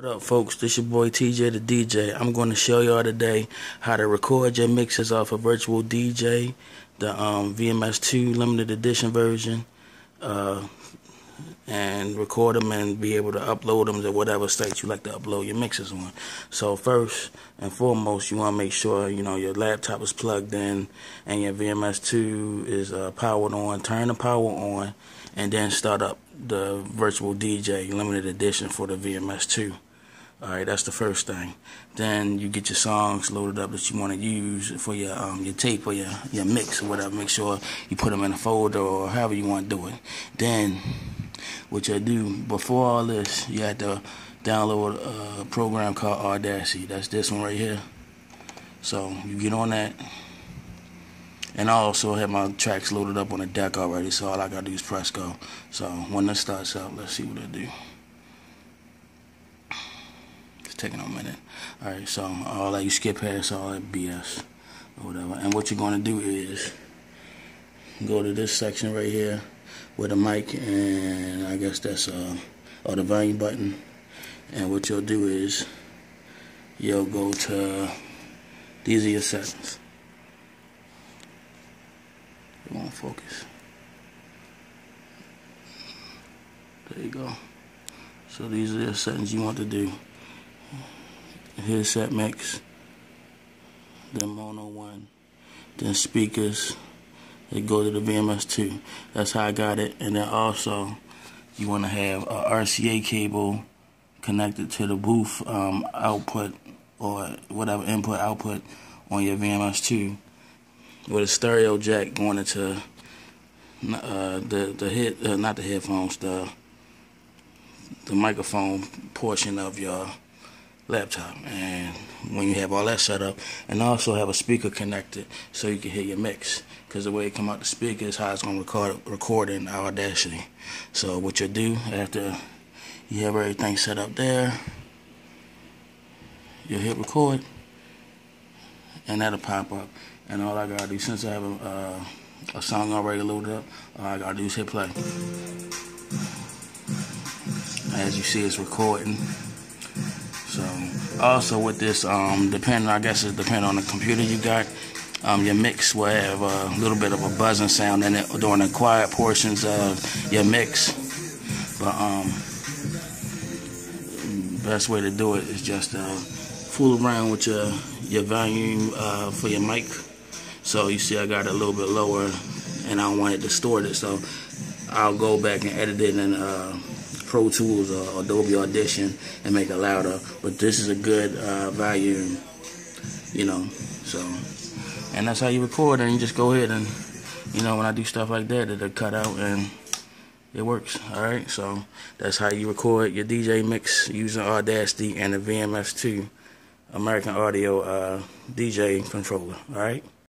What up, folks? This your boy TJ da DJ. I'm going to show y'all today how to record your mixes off a of Virtual DJ, the um, VMS2 limited edition version, uh, and record them and be able to upload them to whatever state you like to upload your mixes on. So first and foremost, you want to make sure you know your laptop is plugged in and your VMS2 is uh, powered on. Turn the power on, and then start up the Virtual DJ limited edition for the VMS2. All right, that's the first thing. Then you get your songs loaded up that you want to use for your um, your tape or your, your mix or whatever. Make sure you put them in a folder or however you want to do it. Then what you do before all this, you have to download a program called Audacity. That's this one right here. So you get on that. And I also have my tracks loaded up on the deck already, so all I gotta do is press go. So when this starts up, let's see what it do taking a minute. All right, so I'll let you skip past all that BS or whatever. And what you're going to do is go to this section right here with the mic, and I guess that's uh, or the volume button. And what you'll do is you'll go to these are your settings. It won't focus. There you go. So these are the settings you want to do headset mix, then mono one, then speakers. They go to the VMS2. That's how I got it. And then also, you want to have a RCA cable connected to the booth um, output or whatever input output on your VMS2 with a stereo jack going into uh, the the head uh, not the headphones the the microphone portion of your laptop and when you have all that set up and also have a speaker connected so you can hear your mix because the way it come out the speaker is how it's going to record, record in Audacity. So what you do after you have everything set up there you hit record and that'll pop up. And all I gotta do since I have a, uh, a song already loaded up all I gotta do is hit play. As you see it's recording also with this, um, depending, I guess it depends on the computer you got. Um, your mix will have a little bit of a buzzing sound in it during the quiet portions of your mix. But um, best way to do it is just uh, fool around with your your volume uh, for your mic. So you see, I got it a little bit lower, and I don't want it distorted. So I'll go back and edit it and. Uh, Pro Tools or Adobe Audition and make it louder. But this is a good uh, volume, you know. So, and that's how you record, and you just go ahead and, you know, when I do stuff like that, it'll cut out and it works. All right, so that's how you record your DJ mix using Audacity and the VMS2 American Audio uh, DJ controller. All right.